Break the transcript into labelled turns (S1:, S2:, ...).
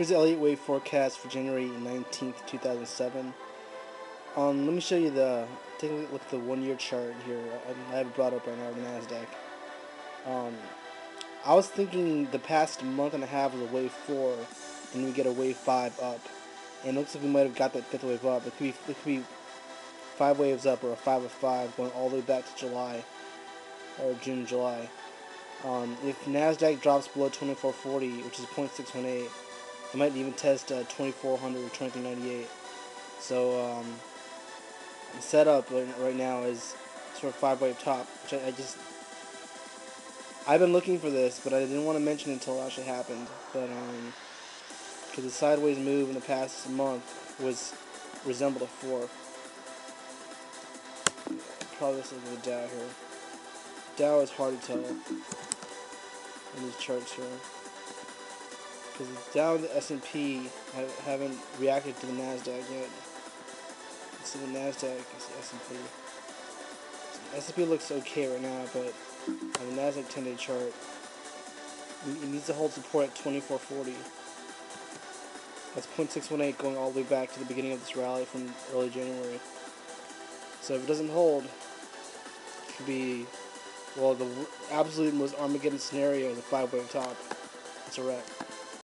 S1: Here's the Elliott Wave forecast for January 19th, 2007. Um, let me show you the, take a look at the one year chart here. I, I have it brought up right now, the NASDAQ. Um, I was thinking the past month and a half was a wave 4, and we get a wave 5 up. And it looks like we might have got that fifth wave up. It could be, it could be 5 waves up or a 5 of 5 going all the way back to July, or June, July. Um, if NASDAQ drops below 2440, which is 0.618, it might even test uh, 2400 or 2398. So um, the setup right now is sort of five wave top, which I, I, just I've been looking for this, but I didn't want to mention it until it actually happened. But um, because the sideways move in the past month was resembled a four. Probably is the Dow here. Dow is hard to tell in these charts here because the Dow and the S&P haven't reacted to the Nasdaq yet. See the Nasdaq, it's the S&P. S&P looks okay right now, but on the Nasdaq 10-day chart, it needs to hold support at 2440. That's 0.618 going all the way back to the beginning of this rally from early January. So if it doesn't hold, it could be, well, the absolute most Armageddon scenario, the five-wave top. It's a wreck.